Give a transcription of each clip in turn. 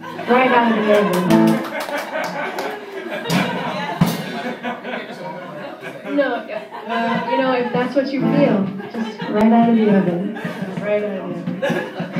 right out of the oven. No, uh, you know, if that's what you feel, just right out of the oven. Right out of the oven.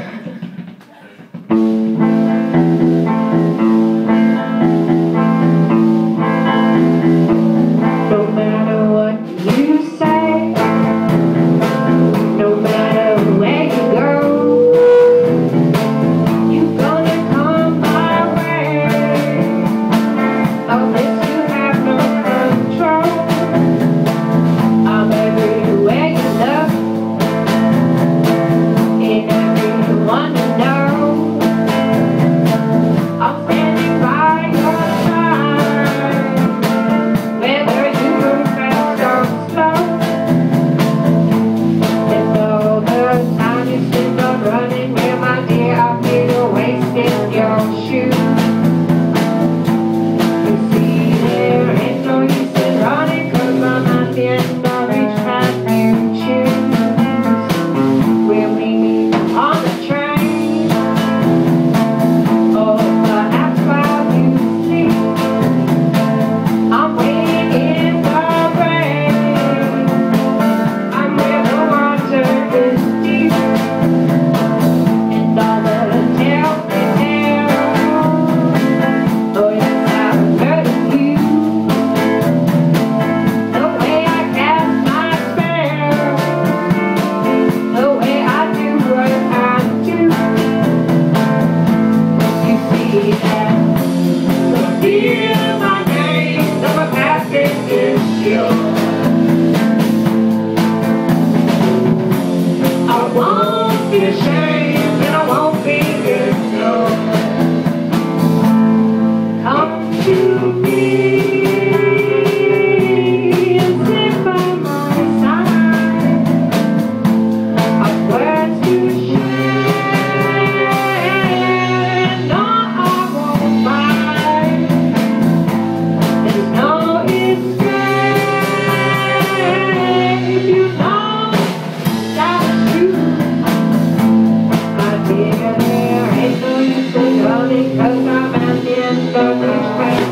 Música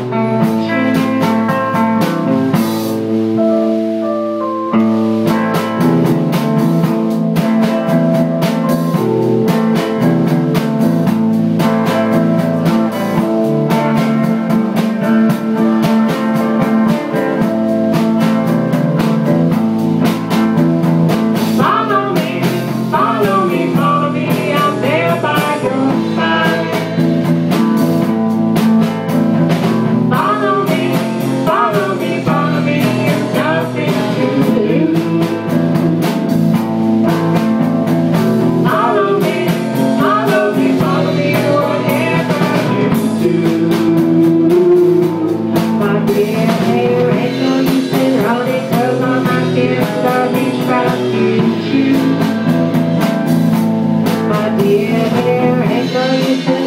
ain't